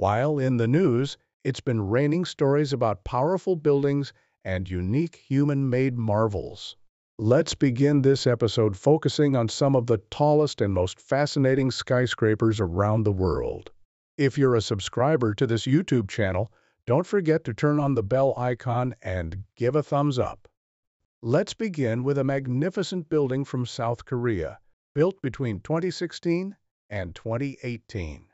While in the news, it's been raining stories about powerful buildings and unique human-made marvels. Let's begin this episode focusing on some of the tallest and most fascinating skyscrapers around the world. If you're a subscriber to this YouTube channel, don't forget to turn on the bell icon and give a thumbs up. Let's begin with a magnificent building from South Korea, built between 2016 and 2018.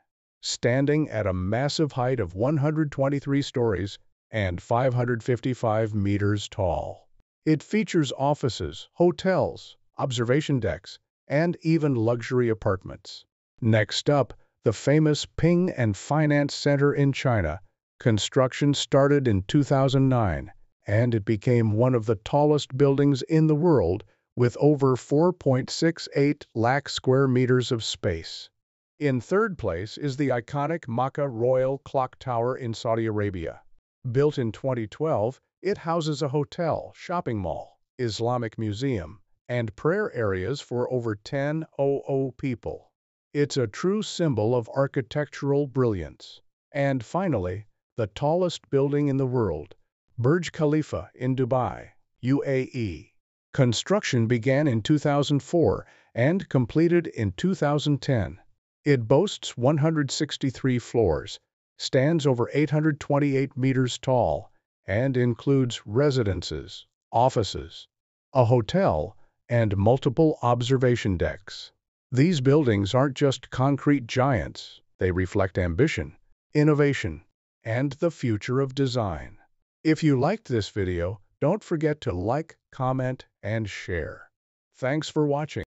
Standing at a massive height of 123 stories and 555 meters tall. It features offices, hotels, observation decks, and even luxury apartments. Next up, the famous Ping An Finance Center in China. Construction started in 2009 and it became one of the tallest buildings in the world with over 4.68 lakh square meters of space. In third place is the iconic Makkah Royal Clock Tower in Saudi Arabia. Built in 2012, it houses a hotel, shopping mall, Islamic museum, and prayer areas for over 10,000 people. It's a true symbol of architectural brilliance. And finally, the tallest building in the world, Burj Khalifa in Dubai, UAE. Construction began in 2004 and completed in 2010. It boasts 163 floors, stands over 828 meters tall, and includes residences, offices, a hotel, and multiple observation decks. These buildings aren't just concrete giants, they reflect ambition, innovation, and the future of design. If you liked this video, don't forget to like, comment, and share. Thanks for watching.